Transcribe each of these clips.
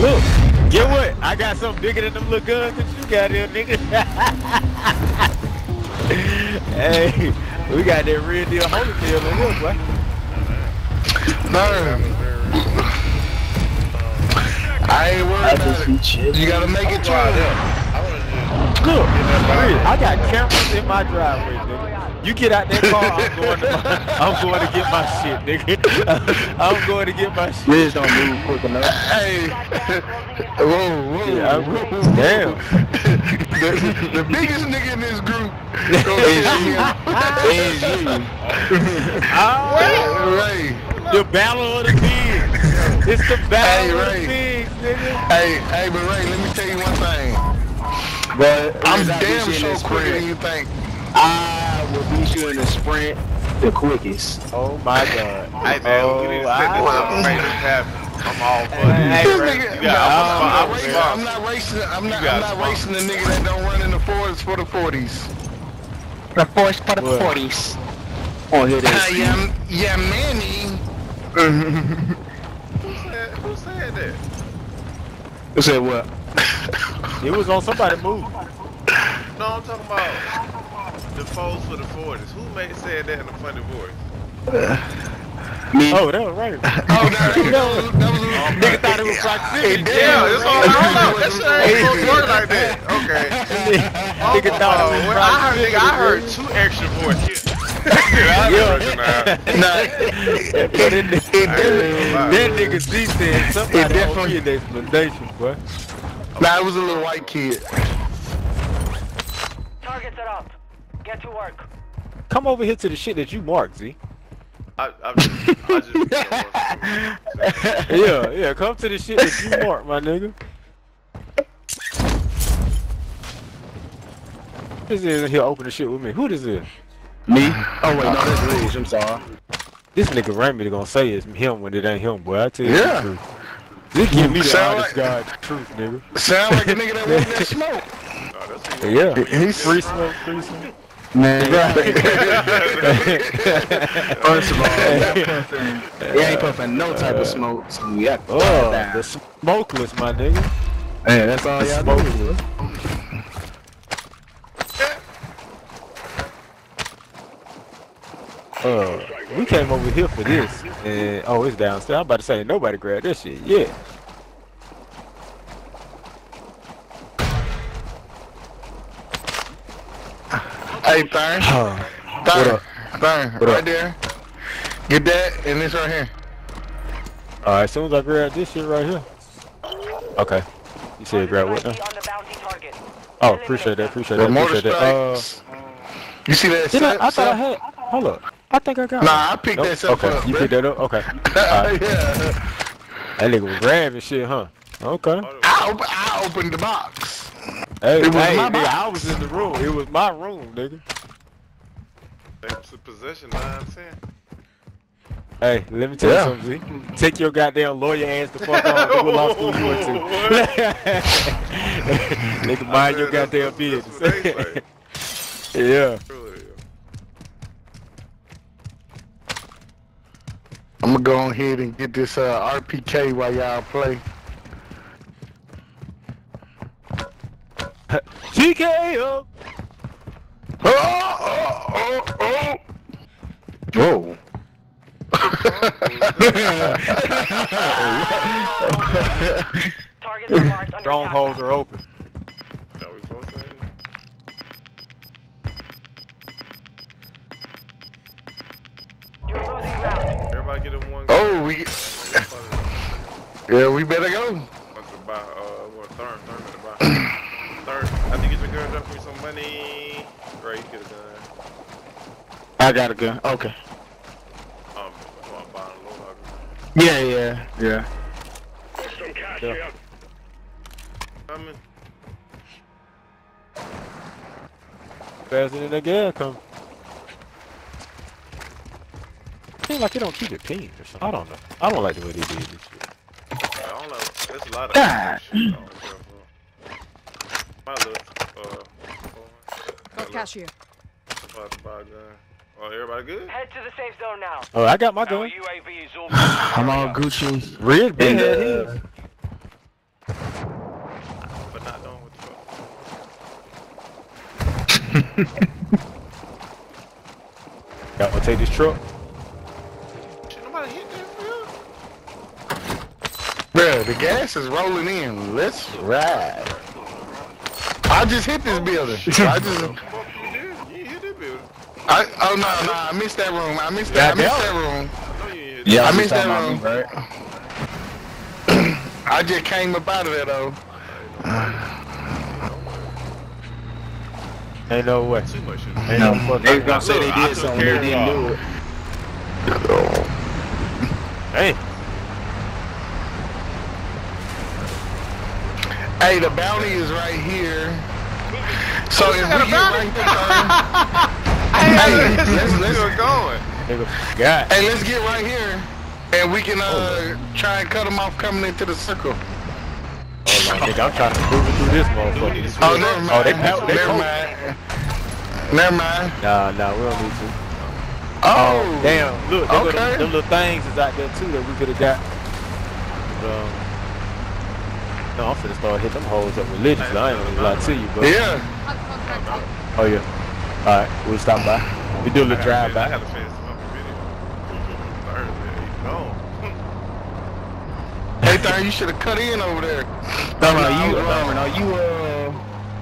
Look, get what? I got something bigger than them little guns that you got here, nigga. hey, we got that real deal Holyfield in here, boy. No. I ain't worried I about it. chilling. You gotta make it Wow, true. I Look, get that real, body. I got cameras in my driveway, nigga. You get out that car, I'm going to my, I'm going to get my shit, nigga. I'm going to get my shit. Riz don't move quick enough. Hey. whoa, whoa. Yeah, I- whoa. damn. the, the biggest nigga in this group. is you. Oh, Ray. the battle of the pigs. It's the battle Hey, of the pigs, nigga. Hey, hey, but Ray, let me tell you one thing. But I'm Riz, I beat damn sure the quicker than you think. I will beat you in the sprint the quickest. Oh my god. Hey man, oh, we need to I- set this up and make this happen. I'm all for it. Hey, This nigga- you nah, I'm, I'm- not I'm racing. I'm not racing. I'm not. I'm not racing the nigga that don't run in the Fords for the 40s. The forest for the 40s. Oh, here it Ah, yeah, yeah, Manny. Who said, who said that? You said what? It was on somebody move. No, I'm talking about the foes for the 40s. Who made said that in a funny voice? Me. Oh, that was right. Oh, no, that was, that was, oh, Nigga thought it was proximity. Hey, Yeah, damn, that's all I don't. That shit ain't supposed to work like that. Okay. Nigga thought it was Oh, well, I heard, nigga, I heard two extra voices. Yeah. heard now. Nah, But that nigga, it that nigga G said somebody It definitely- definitely an explanation, boy. nah, it was a little white kid. Targets are up. Get to work. Come over here to the shit that you marked, Z. I, I just, I just, Yeah, yeah, come to the shit that you marked, my nigga. This is in here open the shit with me. Who this is? Me? Oh, wait, no, that's Riz. I'm sorry. This nigga Ramy gonna say it's him when it ain't him, boy. I tell you Yeah. the truth. This give me the Sound honest like- God truth, nigga. Sound like a nigga that wants that smoke. oh, that's Yeah. He's Free smoke, free smoke. Man, Right. first of all, he ain't puffing, he ain't puffing no type of smoke. So we got Oh, the smokeless, my nigga. Man, that's all y'all. Smokeless. Uh, we came over here for this, and oh, it's downstairs. I'm about to say nobody grabbed this shit. Yeah. Hey, Thurn. Huh. Thurn. Thurn. What Right up? there. Get that and this right here. All right, as soon as I grab this shit right here. Okay. You said grab what now? On the bounty target. Oh, appreciate that. Appreciate The that. Appreciate that. Uh. You see that? did I? I thought I had. Hold up. I think I got. Nah, one. I picked Nope. that stuff okay. up. You picked that up. Okay. Alright. yeah. That nigga was grabbing shit, huh? Okay. I, op- I opened the box. Hey, It was hey, my nigga. I was in the room. It was my room, nigga. It's a possession, 9 10. Hey, let me tell Yeah. you something, Z. Take your goddamn lawyer ass the fuck off. What law school you went to? nigga, mind your goddamn that's- that's what they yeah. I'm gonna go ahead and get this uh, RPK while y'all play. TKO. Oh, oh, oh, oh. Whoa. Targets are marked under Strongholds are open. Are we supposed to? You're losing ground. Everybody get in one. Oh, we. Yeah, we better go. What's to buy, uh, what, third, third 20. Right, you. I got a gun. Okay. Um, yeah, yeah, yeah. Some cash yeah. Here. Coming. Faster than a come. Seems like they don't keep it pinged or something. I don't know. I don't like the way they did this shit. I don't know. There's a lot of shit My little Here's cashier. Oh, everybody good? Head to the safe zone now. Oh, I got my gun. I'm all Gucci. Red big head. But not knowing with the fuck. got to take this truck. Should the gas is rolling in. Let's ride. I just hit this building. I just. I, oh no, no, I missed that room. I missed that. I missed that room. I know you ain't hit Yeah, I missed that talking room. right? I just came up out of there though. Ain't no way. Too much shit. Ain't no fucking. They was gonna say Look, they did something, care they didn't do it. Hey, Hey, the bounty is right here. So if we got a get bounty? right here, hey, let's, let's, Still going. nigga, God. hey, let's get right here, and we can uh try and cut them off coming into the circle. Hold on, nigga, I'm trying to move it through this motherfucker. Oh, never mind. Oh, they pa- they never cold. mind. Never mind. Nah, nah, we don't need to. Oh, Damn, look, them, Okay. little, them little things is out there too that we could have got. But, um, no, I'm finna start hitting them hoes up religiously. I ain't gonna lie to you, bro. Yeah. Hard contract here. Oh yeah. All right, we'll stop by. We do a little drive I by. gotta finish some other video. Thursday. No. Hey, thing, you should have cut in over there. Thurman, Nah, are you, I was wrong. Thurman, are you, uh,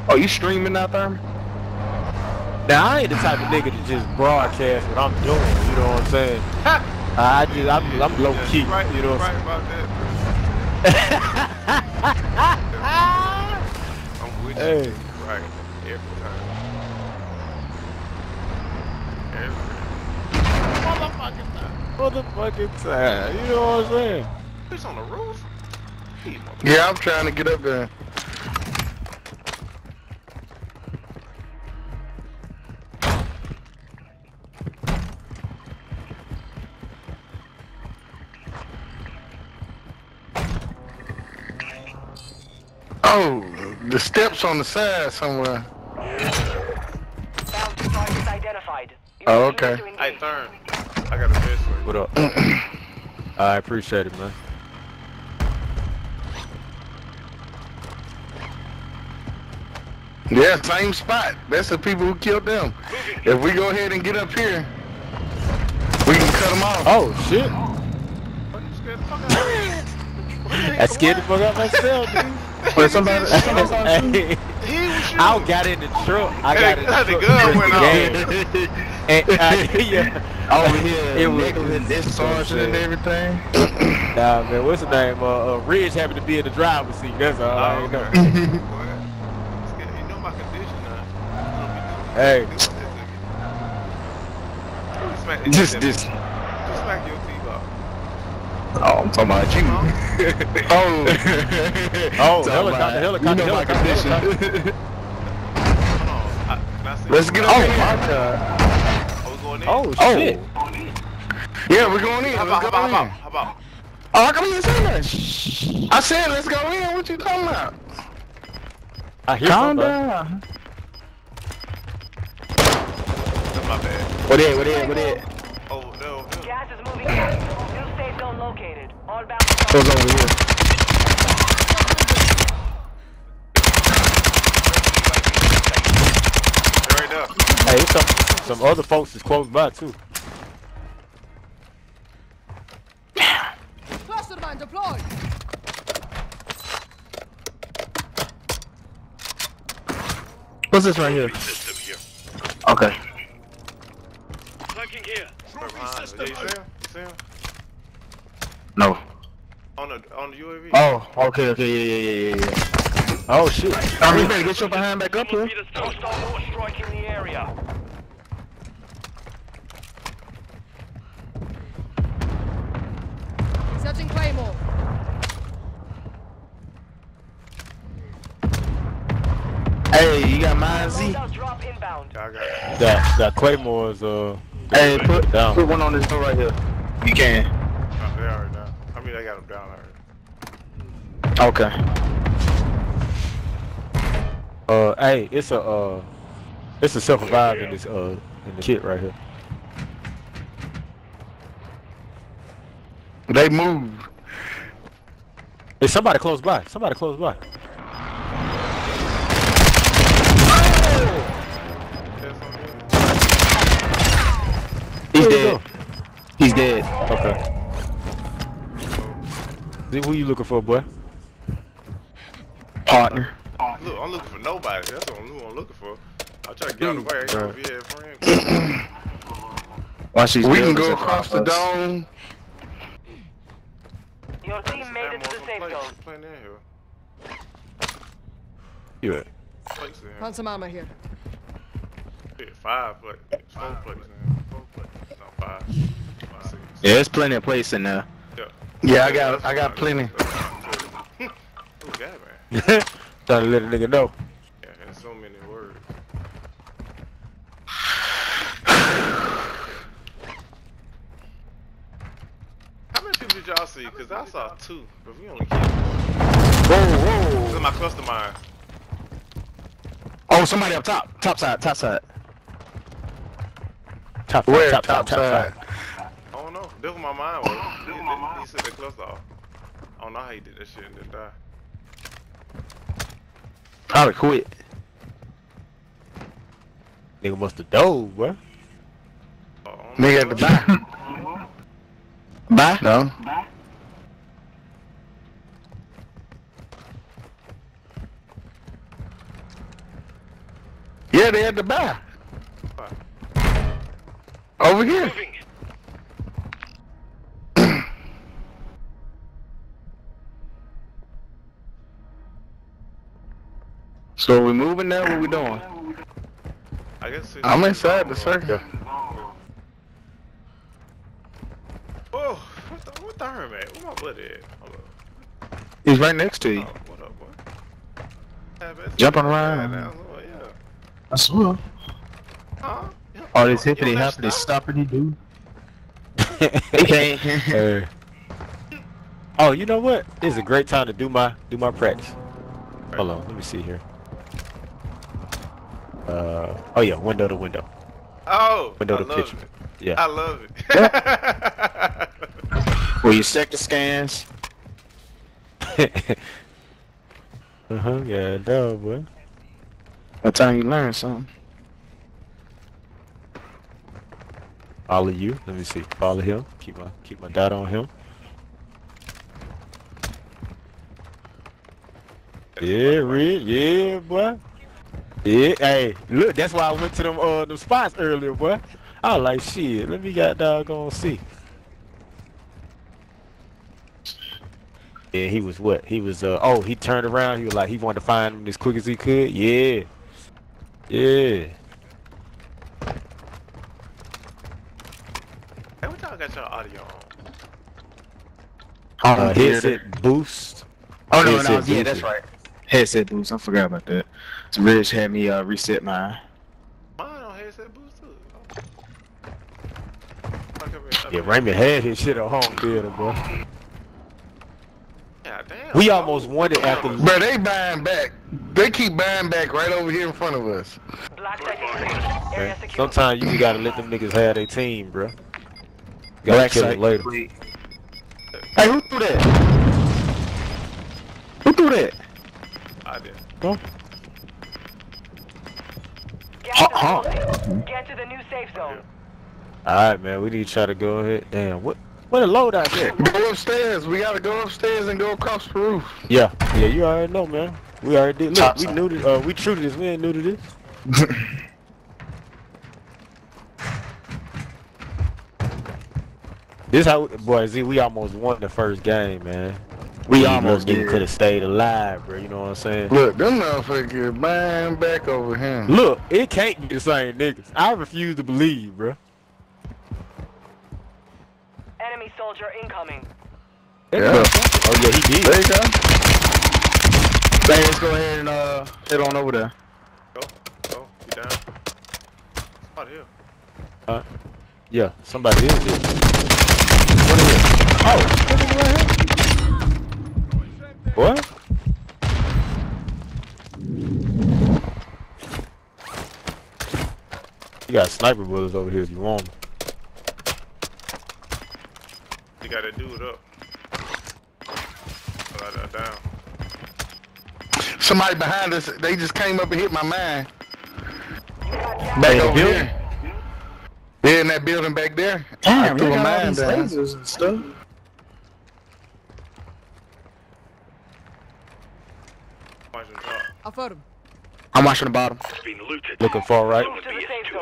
are you streaming now, Thurman? Now I ain't the type of nigga to just broadcast what I'm doing. You know what I'm saying? I just I'm, I'm low key. you right, You know what I'm about that. I'm with Hey. you. Right. Every time. Every motherfucking time. Motherfucking time. You know what I'm saying? Who's on the roof? He. Yeah, I'm trying to get up there. Oh, the steps on the side somewhere. Bounty targets identified. Oh, okay. clear to What up? I appreciate it, man. Yeah, same spot. That's the people who killed them. If we go ahead and get up here, we can cut them off. Oh shit! What you scared the fuck out of me? I scared the fuck out myself, dude. Wait, somebody, somebody, hey, He was. I got in the truck. I got in the Hey, truck. the gun to went press the gas. And, uh, yeah. over here, It was- niggas and and everything. Nah, man, what's the name? Uh, uh, Ridge happened to be in the driver's seat. That's all I Oh, ain't okay. know. Boy, You know my condition now. Hey, Smack, Just, just, this. smack your teeth off. Oh, I'm talking about you. Oh, Oh, Talking helicopter, about- helicopter, You know my condition. Hold. I, can I see let's you? get oh, up my here. God. Oh, we oh Oh. shit! Yeah, we're going in. How about, how about, how about, how about? Oh, how come you didn't say that? Shh. I said let's go in. What you talking about? I hear Calm somebody. down. That's my bad. What it, what it, what it? Oh, no, no. Gas is moving in. New zone located. All bounty What's targets. over here? Right there. Hey, some some other folks is close by too. Cluster mine deployed. What's this right here? Okay. They're behind us. Yeah, you see him? You see him? No. On the, on the UAV. Oh, okay, okay, yeah, yeah, yeah, yeah, yeah. Oh shit! I mean, you better get your behind back up here. Hostile mortar strike in the area. Claymore. Hey, you got mine, Z? Loadout drop inbound. I got it. That that Claymore's uh. Hey, put, down. put one on this door right here. You can down there. Okay. Uh, hey, it's a uh, it's a self revive yeah, yeah. in this uh in the kit right here. They move. There's somebody close by. Somebody close by. He's dead. He's dead. Okay. See, who you looking for, boy? Partner. Look, I'm looking for nobody. That's what I'm, who I'm looking for. I'm trying to get on the way. I ain't Right. know if you had friends. Watch these We can go across the dome. Your team made it to the safe zone. Playing in here. You at? Plates in here. Found some armor here. Yeah, five plates. Four plates in here. Four plates. No, five. Five. Yeah, there's plenty of place in there. Yeah. Yeah, I got I got plenty. Ooh, God, man. Trying to let a nigga know. Yeah, and so many words. How many people did y'all see? Because I saw two, but we only killed one. Whoa, This is my cluster mine. Oh, somebody up top. Top side, top side. Top, Where? top, Top, top, top, side. top. I don't know. That's what my mind was. He, he, he set the cluster off. I don't know how he did that shit and then die. Probably quit. Nigga must have dove, boy. Oh, I don't know Nigga at the what- back. Bye. No. Yeah, they at the back. Over here. So we moving now? What we doing? I guess it's- I'm inside the circle. Oh, what the, what the herm at? Where my buddy at? Hold up. He's right next to Oh, you. what up, boy? Yeah, Jumping yeah, around. now, oh, yeah. I swear. Huh? Yeah. All this You hippity don't hoppity stop? stoppity dude. He. Hey. Oh, you know what? This is a great time to do my do my practice. Hold on, let me see here. Uh, oh yeah, window to window. Oh, Window I to love picture. it. Yeah. I love it. Will you sector scans. uh huh. Yeah, no, boy. By the time you learn something. Follow you. Let me see. Follow him. Keep my keep my dot on him. Yeah, Red. Yeah, boy. Yeah. Hey, look. That's why I went to them uh them spots earlier, boy. I was like, shit. Let me got doggone see. Yeah, he was what? He was uh oh he turned around. He was like he wanted to find him as quick as he could. Yeah. Yeah. Hey, what y'all got y'all audio on? Oh, Uh, headset boost. Oh no, Headset no, yeah, that's right. Headset boost. I forgot about that. So Rich had me uh, reset mine. Mine on headset boost too. Fuck up here. Yeah, Raymond had his shit at home theater, boy. God damn. We almost won it after. Bro, they buying back. They keep buying back right over here in front of us. Black site increased. Area Man. Sometimes you gotta let them niggas have their team, bro. Gotta Black kill it later. Hey, who threw that? Who threw that? I did. Huh? Get Huh, to the huh. Get to the new safe zone. Alright, man. We need to try to go ahead. Damn, what? What a load out there? Go upstairs. We gotta go upstairs and go across the roof. Yeah, yeah. You already know, man. We already did. Look, Top we side. knew this. Uh, we true to this. We ain't new to this. This how, boy. Z, we almost won the first game, man. We almost could have stayed alive, bro. You know what I'm saying? Look, them motherfuckers buying back over here. Look, it can't be the same niggas. I refuse to believe, bro. Enemy soldier incoming. Yeah. Oh yeah, he did. There you go. Hey, let's go ahead and uh, head on over there. Go. Go. You down? Spot here. Uh, Yeah, somebody is here. What is it? Oh, that nigga right here. What? You got sniper bullets over here if you want 'em. You gotta do it up. Lie that down. Somebody behind us, they just came up and hit my man. Hey, Back the over building? here. Yeah, in that building back there. Damn, I threw a got mine down. lasers and stuff. Punch him top. Affirm. I'm watching the bottom. Looking far right. Move to the safe.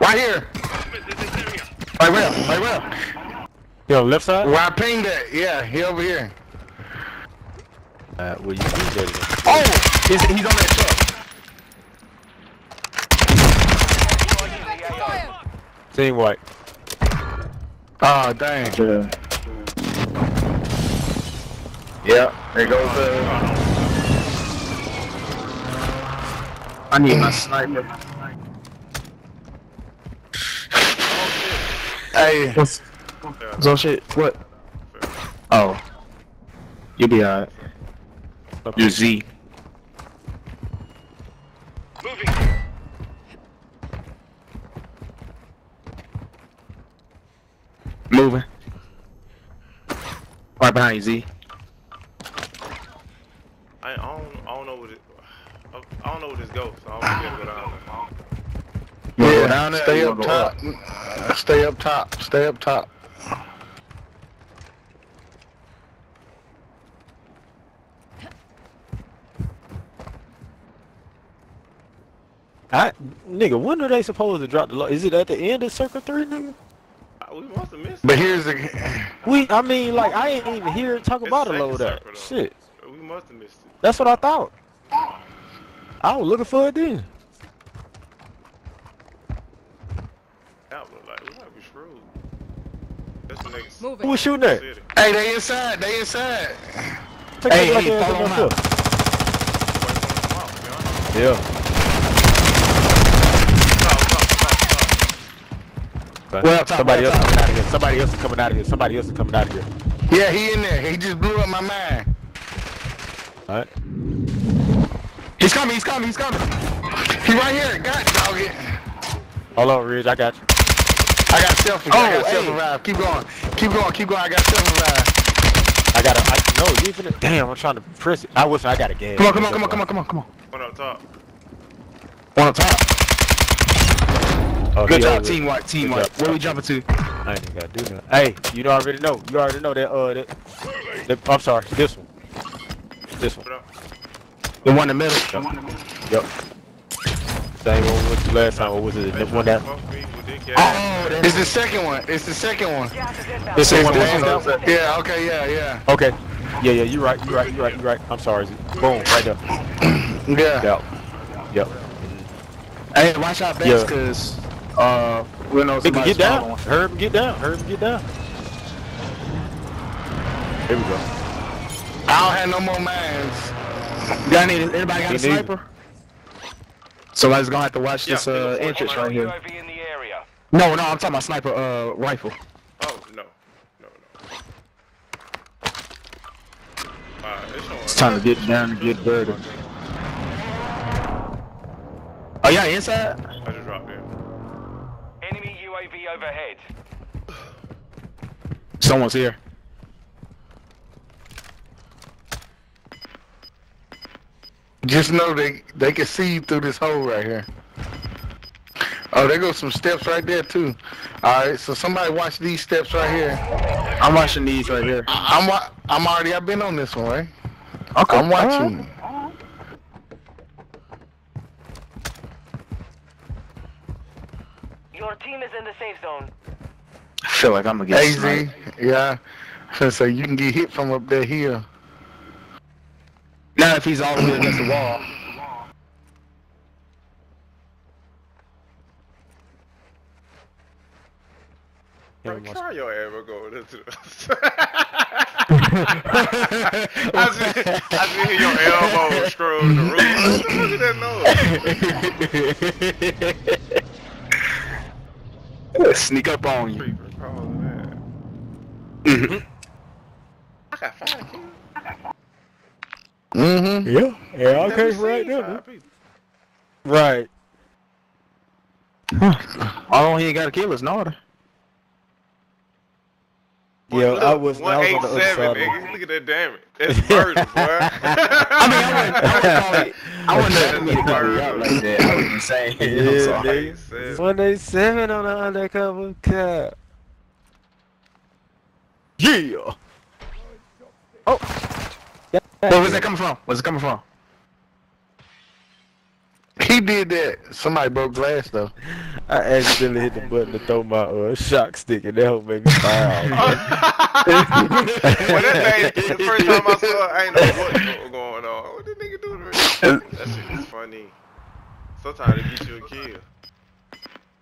Right here. Right where? Right where? You on left side? Where I pinged at. Yeah, he over here. Uh, where you see that? Oh! He's, he's on that truck. Fire. Team white. Oh, dang. Yeah. Yeah, there goes the... I need my sniper. Hey, What's so shit? What? Oh. You'll be alright. You're Z. Moving. Right behind you, Z. I, I don't I don't know what it I don't know what this goes. So I don't know if go down there. You wanna go down there stay up top. Uh, Stay up top. Stay up top. I, nigga, when are they supposed to drop the low? Is it at the end of Circle 3, nigga? Uh, We must have missed. But here's the... We, I mean, like, I ain't even here it talk It's about a load up. Shit. We must have missed it. That's what I thought. I was looking for it then. That look like we might be screwed. That's the next. Move Who was shooting at? Hey, they inside. They inside. Take Hey, that hey, black ass follow up him there. Wait, wait, wait, wait, Yeah. wait, Well, top, Somebody well, else top. coming out of here. Somebody else is coming out of here. Somebody else is coming out of here. Yeah, he in there. He just blew up my mind. All right. He's coming, he's coming, he's coming. He right here. God dog it. Hold on, Ridge. I got you. I got self. I Oh, got self hey. revive. Keep going. Keep going. Keep going. I got self revive. I got to I No, you finna. Damn, I'm trying to press it. I wish I got a gas. Come on, come on, come on, come on, come on, come on. One up top. One on top. Oh, Good job, team white, team white. Where we jumping to? I ain't even gotta do that. Hey, you already know. You already know that. Uh, that. that I'm sorry. This one. This one. The one in the middle. Yep. Same one with the last time. What was it? The one that. Fuck me with this gas. Oh, It's the second one. It's the second one. Gas is inbound. This is one. the that one. Yeah. Okay. Yeah. Yeah. Okay. Yeah, yeah. You're right. You're right. You're right. You're right. I'm sorry. Boom. Right there. Yeah. Yep. Yep. Hey, watch out, Yeah. Cause uh, we know Nigga, somebody's get down. following. Herb, him get down. Herb, him get down. Here we go. I don't have no more mines. Got any? Anybody got a Me neither. sniper? Somebody's gonna have to watch Yeah, this uh, entrance right here. UAV in the area. No, no, I'm talking about sniper uh rifle. Oh no. No no. Alright, it's. It's time to get down and get dirty. Oh yeah, inside. I just dropped in. Enemy UAV overhead. Someone's here. Just know they they can see you through this hole right here. Oh, there goes some steps right there too. All right, so somebody watch these steps right here. I'm watching these right here. I- I'm wa- I'm already I've been on this one, right? Okay, I'm watching. Your team is in the safe zone. I feel like I'm gonna get AZ, sniped. yeah. So you can get hit from up there here. Not if he's all the way against the wall. Bro, Yeah, try your ever go into the. I see, I see your elbow scrolling the roof. What the fuck is that noise? Sneak up on you. Creeper calling that. Mhm. I got five kills. Mm-hmm. Yeah. Yeah. Never Okay. seen Right there. five man. people. Right. All he ain't got to kill is Narda. Yeah. Look, I was. I was on the other 187, side. of nigga. Look at that damage. That's murder, boy. I mean, I wouldn't, I wouldn't call it. I wouldn't let me to call it out like that. I was saying. Yeah, I'm sorry. nigga. Said- 187 on the undercover cap. Yeah. Oh. Where was that coming from? Where's it coming from? He did that. Somebody broke glass though. I accidentally hit the button to throw my uh, shock stick, and that whole made me smile. well, that thing, the first time I saw it, I ain't know what was going on. What did nigga do to me? That shit is funny. Sometimes it get you a kill.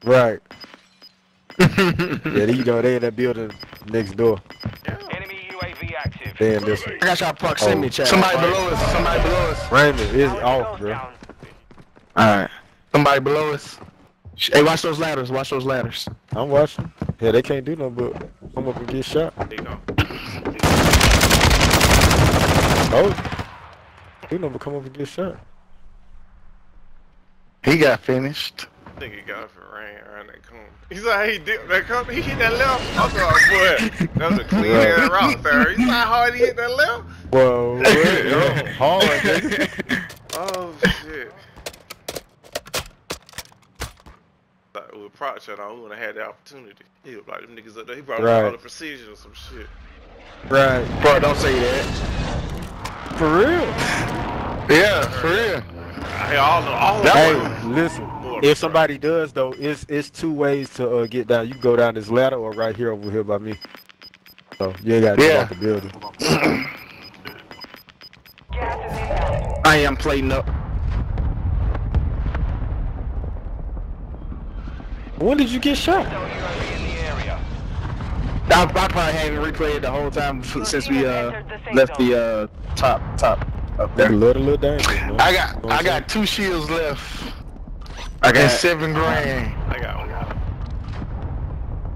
right. yeah, you know they in that building next door. Enemy UAV active. They in this one. I got y'all proximity Oh. chat. Somebody below us. Somebody below us. Raymond is off, goes bro. Down. Alright. Somebody below us. Hey, watch those ladders. Watch those ladders. I'm watching. Yeah, they can't do nothing but come up and get shot. There you go. Oh. Do nothing but come up and get shot. He got finished. Nigga got off and ran around that corner. He saw how he did that corner. He hit that left. I thought, boy, that was a clean ass route there. You saw how hard he hit that left? Whoa, yeah, hard, nigga. Oh shit. Like with prop shot on, we would have had the opportunity. He was like them niggas up there. He probably Right. all the precision or some shit. Right. Bro, don't say that. For real. Yeah, for real. Hey, all the all Hey, listen. More If for somebody does though, it's it's two ways to uh, get down. You can go down this ladder or right here over here by me. So you ain't got to Yeah. get off the building. Gas is inbound. I am plating up. When did you get shot? No UAV in the area. I, I probably haven't replayed the whole time f- since we uh left the uh top top up there. love the little dangerous, man. I got I I'm got two shields left. I And got seven grand. I got one.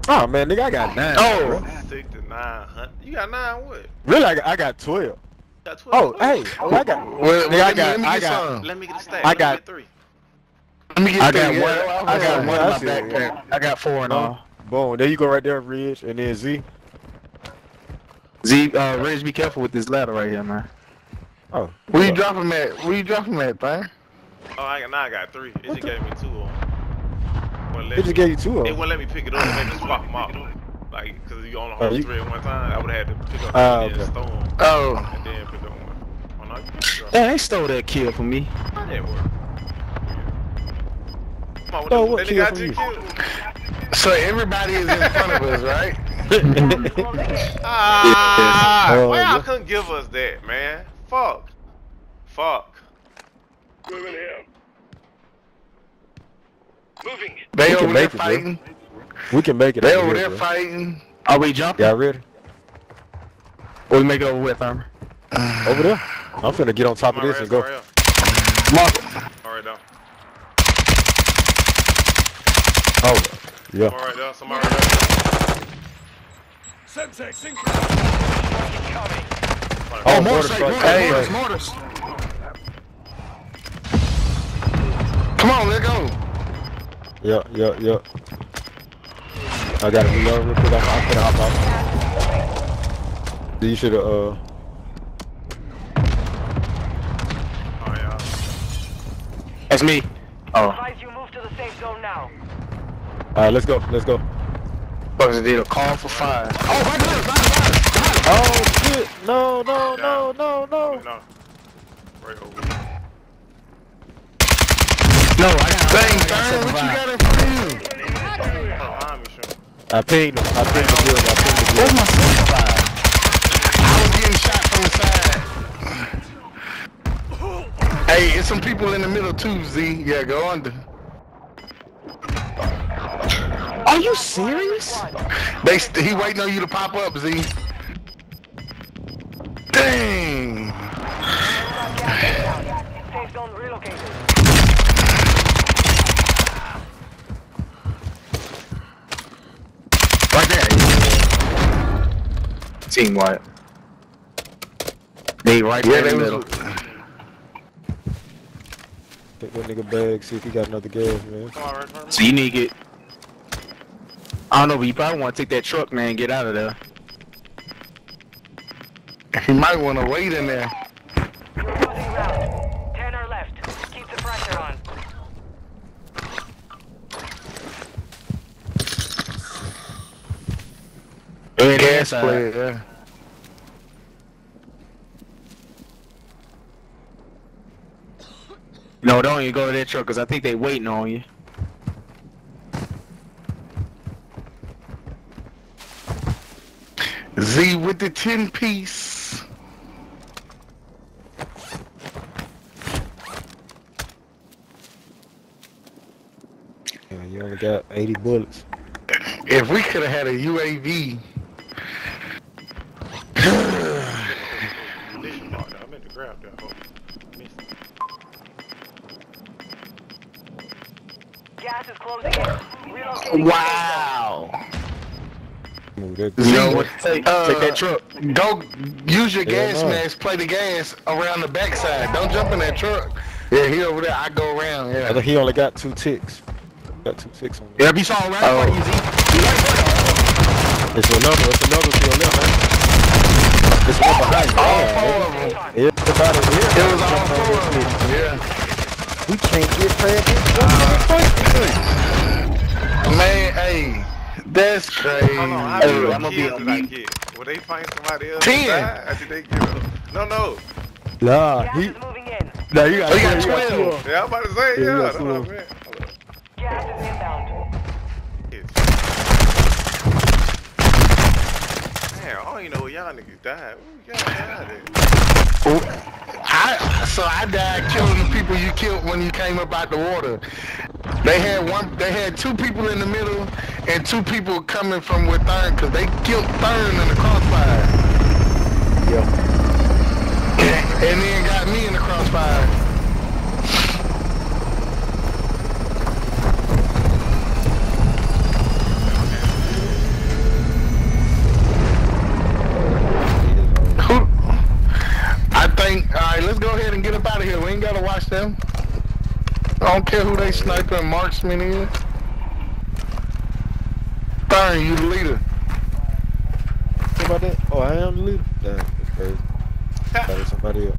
Oh man, nigga, I got nine. Oh. bro. Six to nine hundred. You got nine what? really? I got, I got twelve. Got twelve. Oh, hey, oh, I got. Well, Nigga, I let me- got, let me I get got. some. Let me get a stack. I Let me got- get three. Let me get I got one. I I got one in my backpack. I got four in all. Boom. There you go, right there, Ridge, and then Z. Z, uh, Reg, be careful with this ladder right here, man. Oh, Where you drop him at? Where you drop him at, man? Oh, I got now. I got three. It just gave me two of them. Wouldn't It just me- gave you two of It them. wouldn't let me pick it up. It just me swap them out. Like, cause you only Oh, hold you- three at one time. I would have had to pick up Ah, and then okay. store 'em, Oh. and then pick up one. Oh no, you can't drop. Yeah, they stole that kill from me. How that work? Come on, Stole what what that kill nigga got from you? kills. So everybody is in front of us, right? Ah, Oh, why y'all yeah. couldn't give us that, man? Fuck. Fuck. Moving here. Moving. They We can over there make it, bro. fighting. We can make it. They over over here, there bro. fighting. Are we jumping? Y'all ready? Or we make it over with, Armor? Over there. I'm finna get on top of Somebody this and go. somebody. Mark. All right, down. Oh, yeah. All right, down. Somebody right there. Oh, mortar mortar strike, strike. mortars, Hey, mortars, mortars. Come on, let's go. Yeah, yeah, yeah. I gotta reload real quick. I'm, I'm finna hop out. You should have, uh, Oh. That's me. Oh, Advise you move to the safe zone now. Alright, let's go, let's go. fuckers did a call for fire. Oh, my God, Oh, shit! No, no, no, no, no! No. Right over. No, I got. Dang, I got Thurman, what you survive. got in front of you? Oh, I'm sure. I pinged him, I pinged the building, I pinged the Where's building. my survive? I was getting shot from the side. Hey, it's some people in the middle too, Z. Yeah, go under. Are you serious? They st- he waiting on you to pop up, Z. Dang. Safe zone relocated. Right there. Team white. They right Yeah, there in the middle. Take that nigga bag, see if he got another gas, man. Come on, right in front of So you need to get. I don't know, but you probably want to take that truck, man, and get out of there. He might want to wait in there. Ten left. Keep the pressure on. Yeah. No, don't even go to that truck, because I think they waiting on you. Z with the 10 piece. Yeah, you only got 80 bullets. If we could have had a UAV, Munition box. I meant to grab that. Missed it. Gas is closing in. Wow. Move that Z, You know what? Take, uh, take that truck. Go use your Yeah, gas no. mask, play the gas around the backside. Don't jump in that truck. Yeah, he over there. I go around. Yeah. I Yeah. think he only got two ticks. Got two ticks on him. Yeah, if you saw him right Oh. in front of you, Z. You right in front of you. It's another, it's another to your left, man. It's one behind you. All Yeah, four of them. Everybody here. It was all four of them. Yeah. We can't get past this. Man, hey, that's crazy. Hold on, how Hey, many I'ma be kills on did I get? Will they find somebody else? Ten. After they get up? No, no. Nah, he, is moving in. nah, you got, Oh, you got you got 12. Yeah, I'm about to say, Yeah, yeah. yeah, That's what I meant. Hold on. Gas is inbound. It's- Man, I don't even know where y'all niggas died. Where y'all died at? Oh, I so I died killing the people you killed when you came up out the water. They had one. They had two people in the middle and two people coming from with Thurn because they killed Thurn in the crossfire. Yeah. And then got me in the crossfire. Who? I think. All right, let's go ahead and get up out of here. We ain't gotta watch them. I don't care who they sniper and marksman is. Thurn, you the leader. What about that? Oh, I am the leader. Damn, that's crazy. Somebody else.